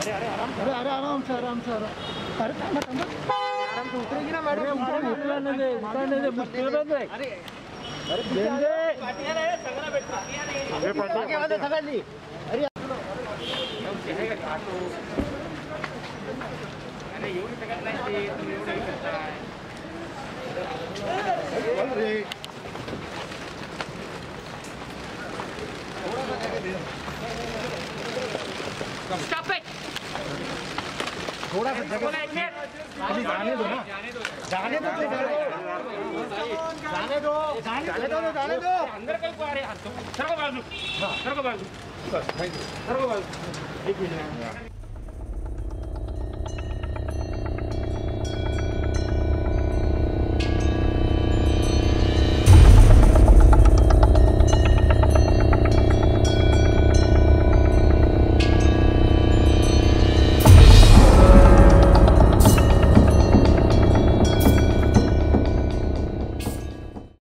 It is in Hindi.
अरे अरे आराम से। आराम से आराम अरे थांबा थांबा आराम से उतरेगी ना मैडम? उतरने दे उतरने दे। मुश्किल बंद है अरे अरे सगळ्यांनी अरे अरे स्टॉप इट थोड़ा सा जगह अभी जाने दो ना। जाने दो जाने दो। जाने दो। जाने दो अंदर कल को अरे सर्व बाजू। सर्व बाजू। सर्व बाजू। एक मिनिट